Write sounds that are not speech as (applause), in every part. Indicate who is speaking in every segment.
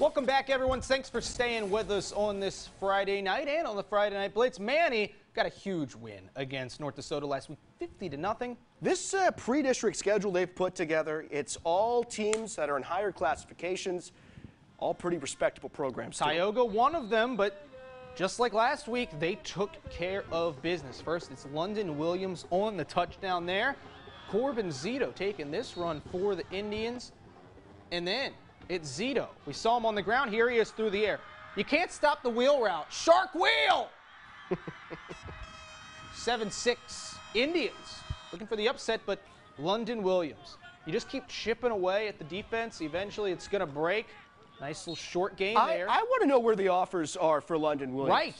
Speaker 1: Welcome back, everyone. Thanks for staying with us on this Friday night and on the Friday Night Blitz. Many got a huge win against North DeSoto last week, 50 to nothing.
Speaker 2: This uh, pre-district schedule they've put together, it's all teams that are in higher classifications, all pretty respectable programs. too.
Speaker 1: Tioga, one of them, but just like last week, they took care of business. First, it's London Williams on the touchdown there. Corbin Zito taking this run for the Indians. And then it's Zito. We saw him on the ground. Here he is through the air. You can't stop the wheel route. Shark wheel! (laughs) 7-6 Indians looking for the upset, but London Williams. You just keep chipping away at the defense. Eventually, it's going to break. Nice little short game
Speaker 2: I,
Speaker 1: there.
Speaker 2: I want to know where the offers are for London Williams.
Speaker 1: Right.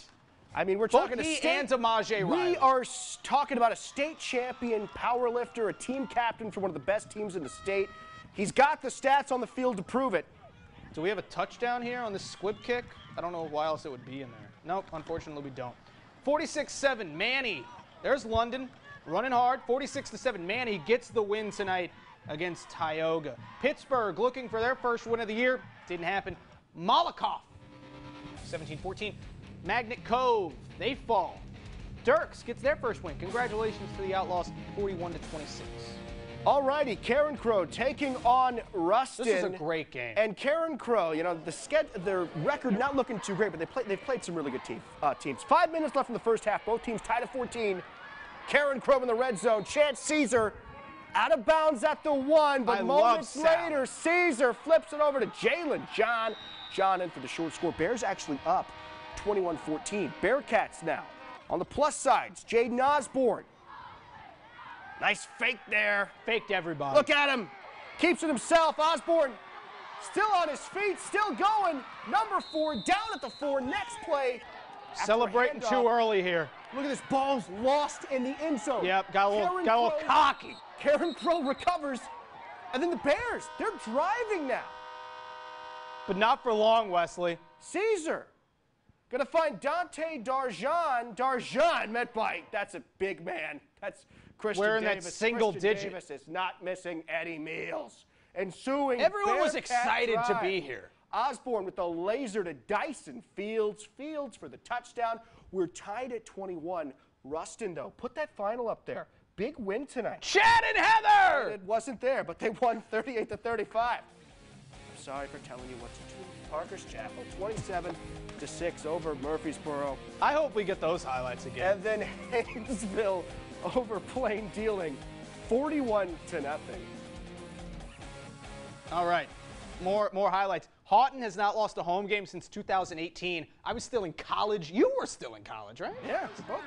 Speaker 2: I mean, we're
Speaker 1: Both
Speaker 2: talking a
Speaker 1: he
Speaker 2: state,
Speaker 1: and.
Speaker 2: We are talking about a state champion power lifter, a team captain for one of the best teams in the state. He's got the stats on the field to prove it.
Speaker 1: Do we have a touchdown here on this squib kick? I don't know why else it would be in there. Nope, unfortunately we don't. 46-7, Many. There's London running hard. 46-7, Many gets the win tonight against Tioga. Pittsburgh looking for their first win of the year. Didn't happen. Malakoff, 17-14. Magnet Cove, they fall. Dierks gets their first win. Congratulations to the Outlaws, 41 to 26.
Speaker 2: All righty, Carencro taking on Ruston.
Speaker 1: This is a great game.
Speaker 2: And Carencro, you know, the sched- their record not looking too great, but they play, they've played some really good team, uh, teams. Five minutes left in the first half. Both teams tied at 14. Carencro in the red zone. Chance Caesar out of bounds at the one, but
Speaker 1: I
Speaker 2: moments later, Caesar flips it over to Jalen John. John in for the short score. Bears actually up 21-14. Bearcats now on the plus sides. Jaden Osborne. Nice fake there.
Speaker 1: Faked everybody.
Speaker 2: Look at him. Keeps it himself. Osborne still on his feet, still going. Number four down at the four. Next play.
Speaker 1: Celebrating too early here.
Speaker 2: Look at this. Ball's lost in the end zone.
Speaker 1: Yep, got a little,
Speaker 2: Karen
Speaker 1: got a little
Speaker 2: Crow-
Speaker 1: cocky.
Speaker 2: Carencro recovers. And then the Bears, they're driving now.
Speaker 1: But not for long, Wesley.
Speaker 2: Caesar. Gonna find Dante Darjan. Darjan met by, that's a big man. That's Christian
Speaker 1: Wearing that single
Speaker 2: Christian
Speaker 1: digit.
Speaker 2: Davis is not missing Eddie Mills. Ensuing
Speaker 1: Everyone was
Speaker 2: Bearcat
Speaker 1: excited to be here.
Speaker 2: Osborne with the laser to Dyson Fields. Fields for the touchdown. We're tied at 21. Ruston, though, put that final up there. Big win tonight.
Speaker 1: Chad and Heather!
Speaker 2: It wasn't there, but they won 38 to 35. I'm sorry for telling you what to do. Parker's Chapel, 27 to 6 over Murfreesboro.
Speaker 1: I hope we get those highlights again.
Speaker 2: And then (laughs) Haynesville (laughs) over Plain Dealing, 41 to nothing.
Speaker 1: All right, more more highlights. Haughton has not lost a home game since 2018. I was still in college. You were still in college, right?
Speaker 2: Yeah.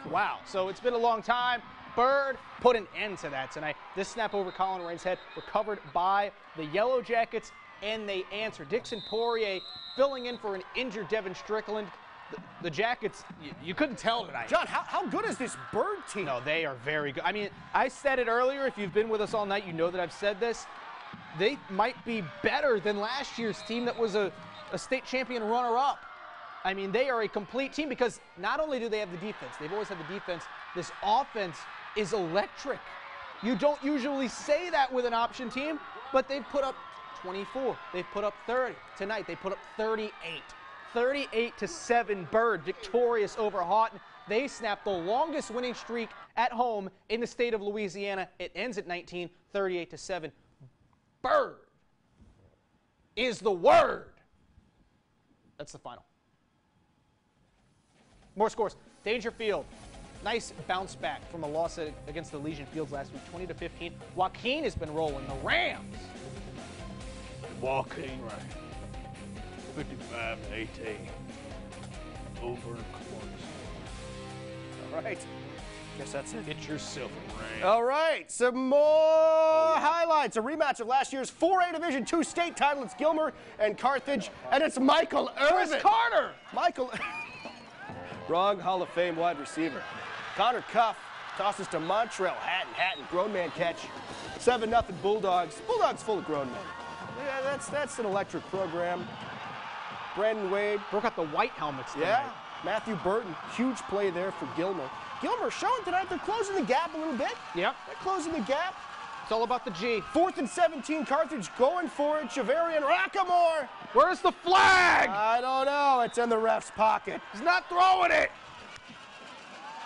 Speaker 1: Wow. So it's been a long time. Byrd put an end to that tonight. This snap over Colin Rain's head recovered by the Yellow Jackets, and they answer. Dixon Poirier filling in for an injured Devin Strickland. The, the Jackets, you, you couldn't tell tonight.
Speaker 2: John, how, how good is this Byrd team?
Speaker 1: No, they are very good. I mean, I said it earlier. If you've been with us all night, you know that I've said this. They might be better than last year's team that was a, a state champion runner up. I mean, they are a complete team because not only do they have the defense, they've always had the defense, this offense is electric. You don't usually say that with an option team, but they've put up 24. They've put up 30. Tonight, they put up 38. 38 to 7 Byrd victorious over Haughton. They snapped the longest winning streak at home in the state of Louisiana. It ends at 19, 38 to 7. Bird is the word. That's the final. More scores. Daingerfield, nice bounce back from a loss against the Legion Fields last week, 20 to 15. Joaquin has been rolling. The Rams.
Speaker 3: Right. 55 to 18. Over Clemson.
Speaker 2: All right. Guess that's it.
Speaker 3: Get yourself a ring.
Speaker 2: All right, some more highlights. A rematch of last year's 4A Division II state title. It's Gilmer and Carthage, and it's Michael
Speaker 1: Chris
Speaker 2: Irvin.
Speaker 1: Carter.
Speaker 2: Michael. (laughs) Wrong Hall of Fame wide receiver. Connor Cuff tosses to Montreal Hatton. Hatton, grown man catch. 7 0 Bulldogs. Bulldogs full of grown men. Yeah, that's, that's an electric program. Brandon Wade.
Speaker 1: Broke out the white helmets tonight.
Speaker 2: Yeah. Matthew Burton. Huge play there for Gilmer. Gilmer showing tonight they're closing the gap a little bit.
Speaker 1: Yep.
Speaker 2: They're closing the gap.
Speaker 1: It's all about the G.
Speaker 2: Fourth and 17, Carthage going for it. Javarian Rockamore.
Speaker 1: Where's the flag?
Speaker 2: I don't know. It's in the ref's pocket.
Speaker 1: He's not throwing it.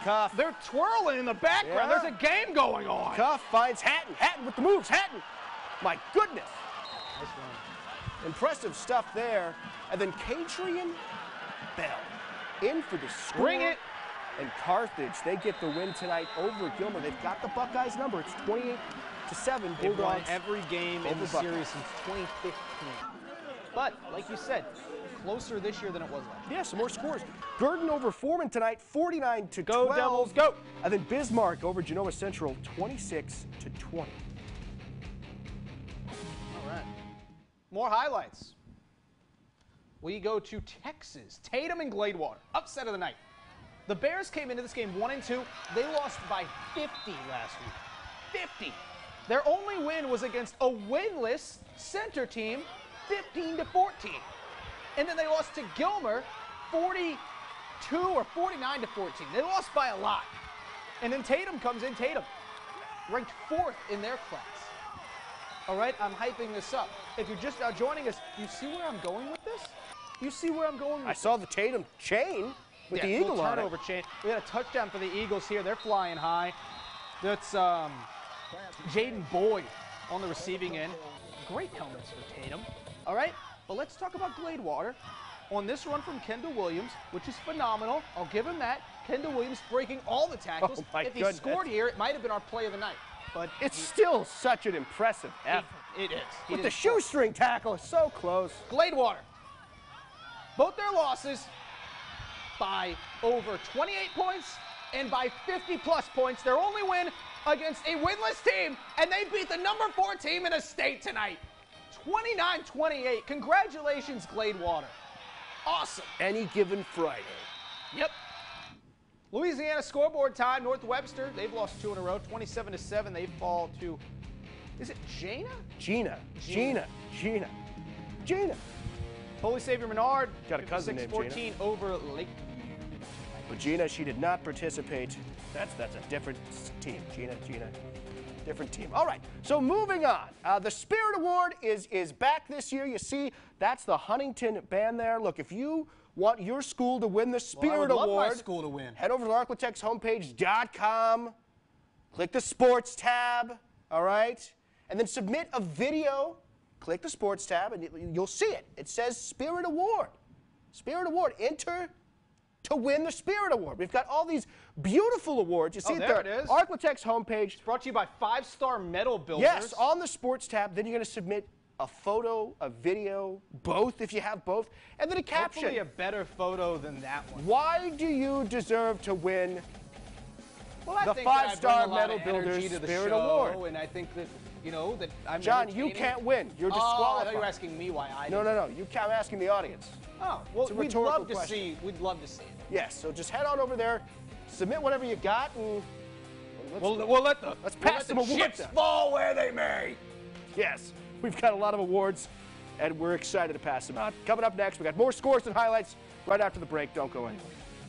Speaker 2: Cuff.
Speaker 1: They're twirling in the background.
Speaker 2: Yeah.
Speaker 1: There's a game going on.
Speaker 2: Cuff finds Hatton. Hatton with the moves. Hatton. My goodness.
Speaker 1: Nice.
Speaker 2: Impressive stuff there. And then Cadrian Bell in for the score.
Speaker 1: Bring it.
Speaker 2: And Carthage, they get the win tonight over Gilmer. They've got the Buckeyes number. It's 28 to 7.
Speaker 1: They've won every game in the
Speaker 2: Buckeyes.
Speaker 1: series since 2015. But, like you said, closer this year than it was last year.
Speaker 2: Yeah, some more scores. Gurdon over Foreman tonight, 49 to
Speaker 1: Go
Speaker 2: 12.
Speaker 1: Devils, go.
Speaker 2: And then Bismarck over Genoa Central, 26 to 20.
Speaker 1: More highlights. We go to Texas. Tatum and Gladewater. Upset of the night. The Bears came into this game 1 and 2. They lost by 50 last week. 50. Their only win was against a winless center team, 15 to 14. And then they lost to Gilmer 42 or 49 to 14. They lost by a lot. And then Tatum comes in. Tatum ranked fourth in their class. All right, I'm hyping this up. If you're just now joining us, you see where I'm going with this? You see where I'm going with
Speaker 2: I saw the Tatum chain with the eagle on it.
Speaker 1: turnover chain. We had a touchdown for the Eagles here. They're flying high. That's um, Jaden Boyd on the receiving end. Great helmets for Tatum. All right, but let's talk about Gladewater. On this run from Kendall Williams, which is phenomenal, I'll give him that. Kendall Williams breaking all the tackles. (laughs)
Speaker 2: Oh,
Speaker 1: if he
Speaker 2: goodness.
Speaker 1: scored here, it might have been our play of the night. But
Speaker 2: It's still such an impressive effort.
Speaker 1: it is. He
Speaker 2: With the shoestring tackle, so close.
Speaker 1: Gladewater. Both their losses by over 28 points and by 50 plus points. Their only win against a winless team, and they beat the number four team in the state tonight. 29 28. Congratulations, Gladewater. Awesome.
Speaker 2: Any given Friday.
Speaker 1: Yep. Louisiana scoreboard time. North Webster, they've lost two in a row. 27 to 7. They fall to, is it Jana?
Speaker 2: Gina,
Speaker 1: Gina.
Speaker 2: Gina, Gina, Gina.
Speaker 1: Holy Savior Menard.
Speaker 2: Got a cousin named
Speaker 1: 14 over Lake.
Speaker 2: But Gina, she did not participate. That's that's a different team. Gina, Gina, different team. All right. So moving on. Uh, the Spirit Award is is back this year. You see, that's the Huntington band there. Look, if you want your school to win the Spirit
Speaker 1: love
Speaker 2: Award,
Speaker 1: school to win.
Speaker 2: head over to arklatexhomepage.com, Click the Sports tab. All right, and then submit a video. Click the Sports tab, and you'll see it. It says Spirit Award. Spirit Award. Enter to win the Spirit Award. We've got all these beautiful awards. You oh, see
Speaker 1: Oh,
Speaker 2: it
Speaker 1: there
Speaker 2: there.
Speaker 1: it is.
Speaker 2: ArkLaTex homepage.
Speaker 1: Brought to you by Five Star Metal Builders.
Speaker 2: Yes, on the Sports tab. Then you're going to submit a photo, a video, both if you have both, and then a caption.
Speaker 1: Hopefully a better photo than that one.
Speaker 2: Why do you deserve to win
Speaker 1: Well, I
Speaker 2: The
Speaker 1: think that I
Speaker 2: Five Star
Speaker 1: bring
Speaker 2: Metal Builders Spirit
Speaker 1: show,
Speaker 2: Award.
Speaker 1: and I think that you know that I'm.
Speaker 2: John, you can't win. You're
Speaker 1: Oh, I thought
Speaker 2: disqualified.
Speaker 1: you were asking me why I.
Speaker 2: no, no, no. You can't. I'm asking the audience.
Speaker 1: Oh, well, we'd love to
Speaker 2: question.
Speaker 1: see. We'd love to see it.
Speaker 2: Yes. So just head on over there, submit whatever you got, and let's,
Speaker 1: We'll, we'll let the
Speaker 2: let's
Speaker 1: we'll
Speaker 2: pass
Speaker 1: let
Speaker 2: them
Speaker 1: the
Speaker 2: awards
Speaker 1: chips
Speaker 2: out.
Speaker 1: fall where they may.
Speaker 2: yes, we've got a lot of awards, and we're excited to pass them out. Coming up next, we got more scores and highlights right after the break. Don't go anywhere.